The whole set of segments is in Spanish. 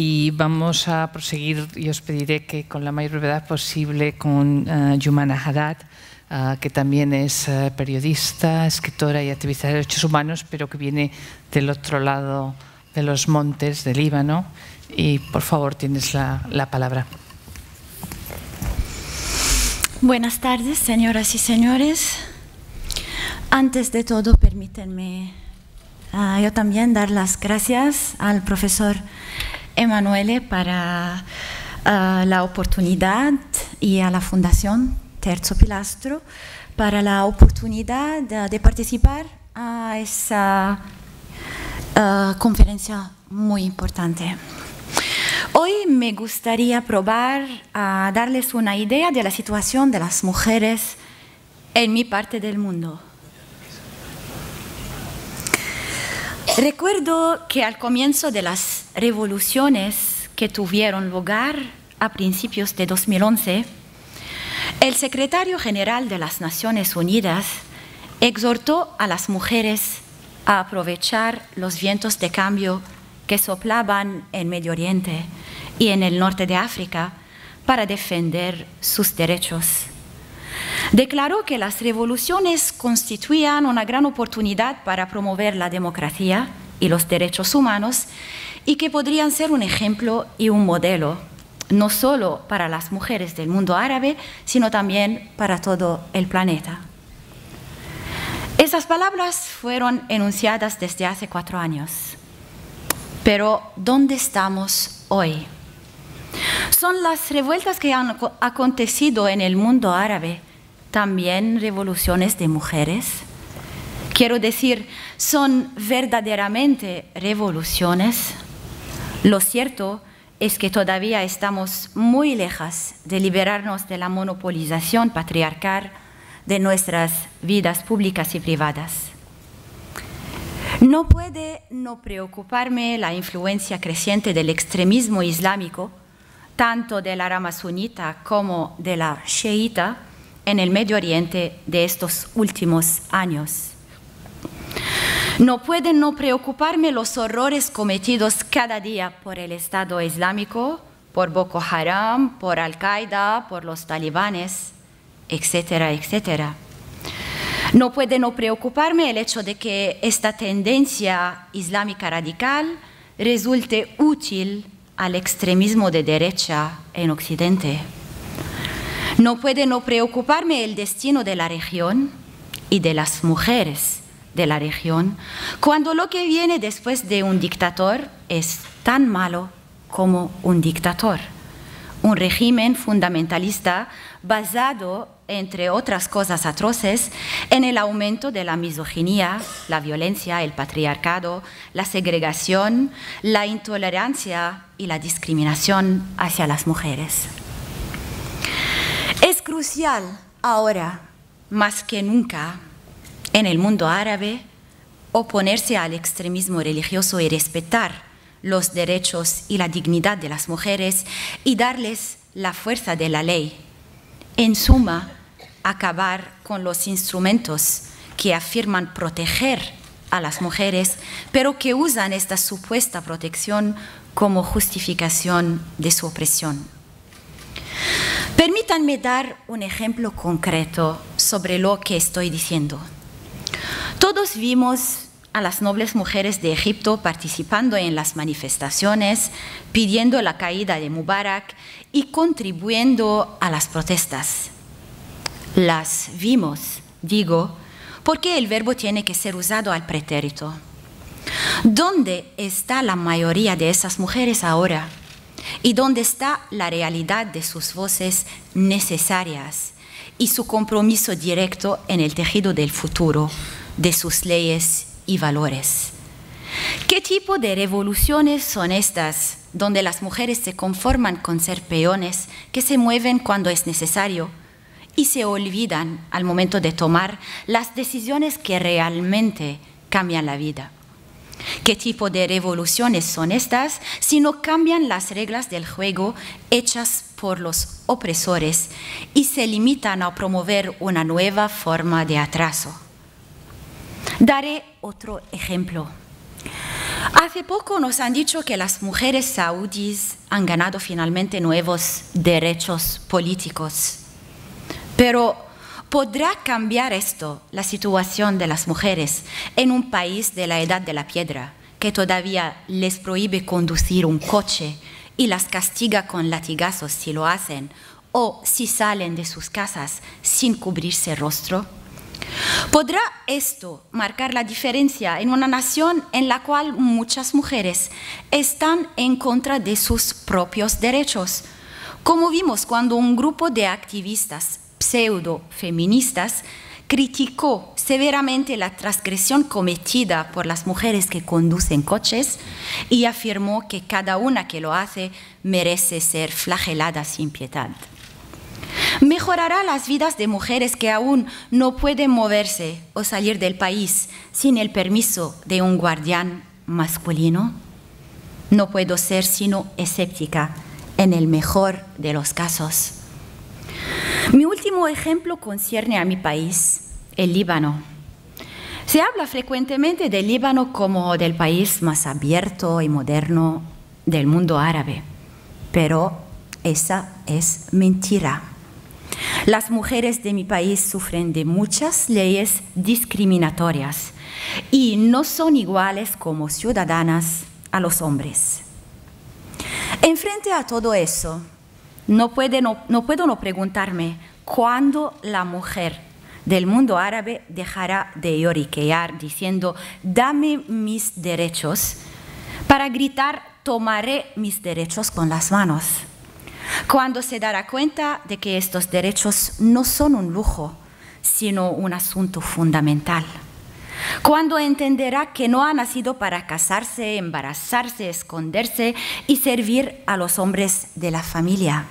y vamos a proseguir y os pediré que con la mayor brevedad posible con uh, Yumana Haddad, uh, que también es uh, periodista, escritora y activista de derechos humanos, pero que viene del otro lado de los montes del Líbano. Y por favor, tienes la, la palabra. Buenas tardes, señoras y señores. Antes de todo, permítanme uh, yo también dar las gracias al profesor Emanuele para uh, la oportunidad y a la Fundación Terzo Pilastro para la oportunidad de, participar a esa uh, conferencia muy importante. Hoy me gustaría probar a darles una idea de la situación de las mujeres en mi parte del mundo. Recuerdo que al comienzo de las revoluciones que tuvieron lugar a principios de 2011, el secretario general de las Naciones Unidas exhortó a las mujeres a aprovechar los vientos de cambio que soplaban en Medio Oriente y en el norte de África para defender sus derechos. Declaró que las revoluciones constituían una gran oportunidad para promover la democracia y los derechos humanos y que podrían ser un ejemplo y un modelo, no solo para las mujeres del mundo árabe, sino también para todo el planeta. Esas palabras fueron enunciadas desde hace cuatro años. Pero, ¿dónde estamos hoy? Son las revueltas que han acontecido en el mundo árabe también revoluciones de mujeres. Quiero decir, son verdaderamente revoluciones. Lo cierto es que todavía estamos muy lejos de liberarnos de la monopolización patriarcal de nuestras vidas públicas y privadas. No puede no preocuparme la influencia creciente del extremismo islámico, tanto de la rama sunita como de la sheita, en el Medio Oriente de estos últimos años. No pueden no preocuparme los horrores cometidos cada día por el Estado Islámico, por Boko Haram, por Al-Qaeda, por los talibanes, etcétera, etcétera. No puede no preocuparme el hecho de que esta tendencia islámica radical resulte útil al extremismo de derecha en Occidente. No puede no preocuparme el destino de la región y de las mujeres de la región cuando lo que viene después de un dictador es tan malo como un dictador. Un régimen fundamentalista basado, entre otras cosas atroces, en el aumento de la misoginia, la violencia, el patriarcado, la segregación, la intolerancia y la discriminación hacia las mujeres. Crucial ahora, más que nunca, en el mundo árabe, oponerse al extremismo religioso y respetar los derechos y la dignidad de las mujeres y darles la fuerza de la ley. En suma, acabar con los instrumentos que afirman proteger a las mujeres, pero que usan esta supuesta protección como justificación de su opresión. Permítanme dar un ejemplo concreto sobre lo que estoy diciendo. Todos vimos a las nobles mujeres de Egipto participando en las manifestaciones, pidiendo la caída de Mubarak y contribuyendo a las protestas. Las vimos, digo, porque el verbo tiene que ser usado al pretérito. ¿Dónde está la mayoría de esas mujeres ahora? Y dónde está la realidad de sus voces necesarias y su compromiso directo en el tejido del futuro, de sus leyes y valores. ¿Qué tipo de revoluciones son estas donde las mujeres se conforman con ser peones que se mueven cuando es necesario y se olvidan al momento de tomar las decisiones que realmente cambian la vida? ¿Qué tipo de revoluciones son estas si no cambian las reglas del juego hechas por los opresores y se limitan a promover una nueva forma de atraso? Daré otro ejemplo. Hace poco nos han dicho que las mujeres saudíes han ganado finalmente nuevos derechos políticos. Pero ¿podrá cambiar esto la situación de las mujeres en un país de la edad de la piedra que todavía les prohíbe conducir un coche y las castiga con latigazos si lo hacen o si salen de sus casas sin cubrirse el rostro? ¿Podrá esto marcar la diferencia en una nación en la cual muchas mujeres están en contra de sus propios derechos? Como vimos cuando un grupo de activistas pseudo-feministas criticó severamente la transgresión cometida por las mujeres que conducen coches y afirmó que cada una que lo hace merece ser flagelada sin piedad. Mejorará las vidas de mujeres que aún no pueden moverse o salir del país sin el permiso de un guardián masculino. No puedo ser sino escéptica en el mejor de los casos. Mi último ejemplo concierne a mi país, el Líbano. Se habla frecuentemente del Líbano como del país más abierto y moderno del mundo árabe, pero esa es mentira. Las mujeres de mi país sufren de muchas leyes discriminatorias y no son iguales como ciudadanas a los hombres. Enfrente a todo eso, no, no, puedo no preguntarme cuándo la mujer del mundo árabe dejará de lloriquear diciendo, dame mis derechos, para gritar, tomaré mis derechos con las manos cuando se dará cuenta de que estos derechos no son un lujo, sino un asunto fundamental. Cuando entenderá que no ha nacido para casarse, embarazarse, esconderse y servir a los hombres de la familia.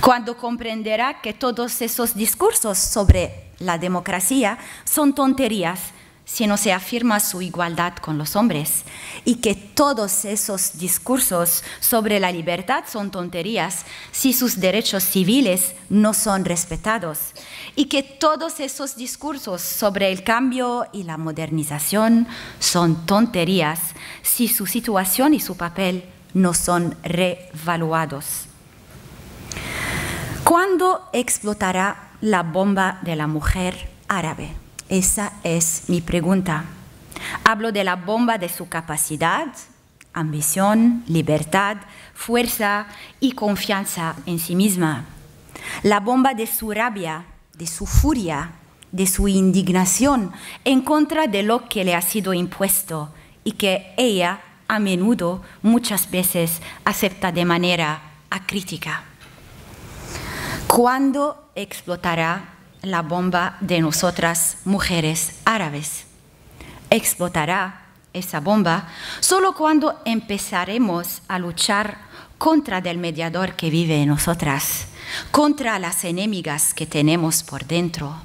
Cuando comprenderá que todos esos discursos sobre la democracia son tonterías si no se afirma su igualdad con los hombres y que todos esos discursos sobre la libertad son tonterías si sus derechos civiles no son respetados y que todos esos discursos sobre el cambio y la modernización son tonterías si su situación y su papel no son revaluados. ¿Cuándo explotará la bomba de la mujer árabe? Esa es mi pregunta. Hablo de la bomba de su capacidad, ambición, libertad, fuerza y confianza en sí misma. La bomba de su rabia, de su furia, de su indignación en contra de lo que le ha sido impuesto y que ella a menudo, muchas veces, acepta de manera acrítica. ¿Cuándo explotará la bomba de nosotras mujeres árabes. Explotará esa bomba solo cuando empezaremos a luchar contra el mediador que vive en nosotras, contra las enemigas que tenemos por dentro.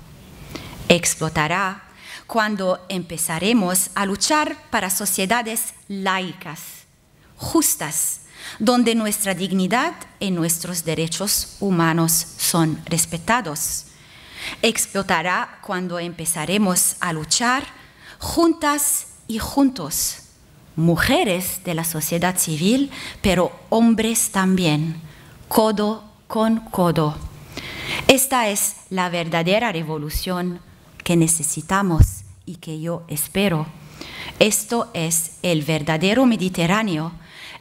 Explotará cuando empezaremos a luchar para sociedades laicas, justas, donde nuestra dignidad y nuestros derechos humanos son respetados explotará cuando empezaremos a luchar juntas y juntos, mujeres de la sociedad civil, pero hombres también, codo con codo. Esta es la verdadera revolución que necesitamos y que yo espero. Esto es el verdadero Mediterráneo,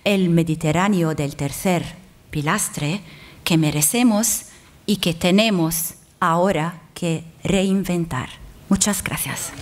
el Mediterráneo del tercer pilastre que merecemos y que tenemos ahora que reinventar. Muchas gracias.